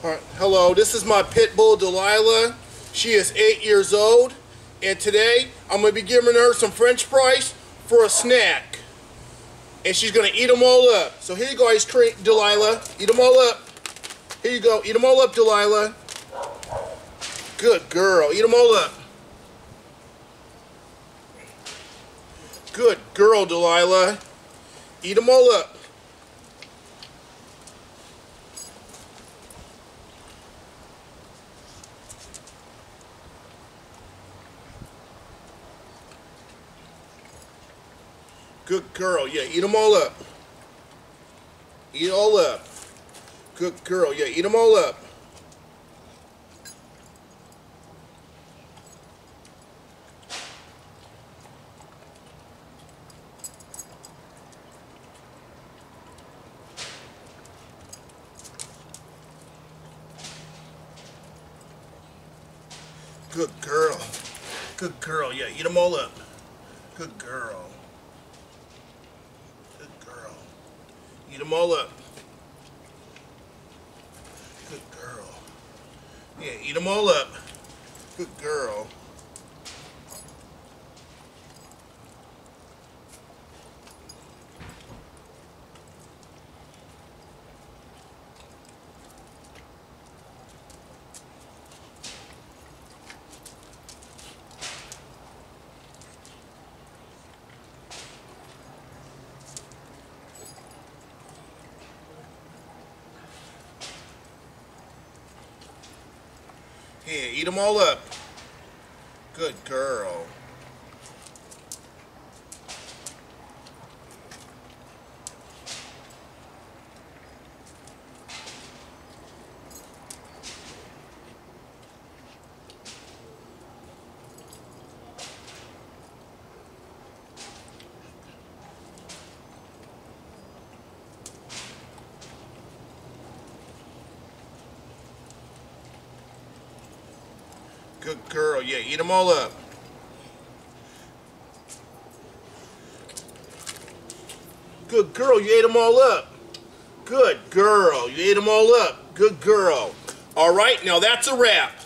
Hello, this is my pit bull Delilah. She is eight years old, and today I'm gonna be giving her some French fries for a snack. And she's gonna eat them all up. So here you go, ice cream, Delilah. Eat them all up. Here you go, eat them all up, Delilah. Good girl, eat them all up. Good girl, Delilah. Eat them all up. Good girl. Yeah, eat them all up. Eat all up. Good girl. Yeah, eat them all up. Good girl. Good girl. Yeah, eat them all up. Good girl. Good girl. Eat them all up. Good girl. Yeah, eat them all up. Good girl. Here, eat them all up. Good girl. Good girl. Yeah, eat them all up. Good girl. You ate them all up. Good girl. You ate them all up. Good girl. All right, now that's a wrap.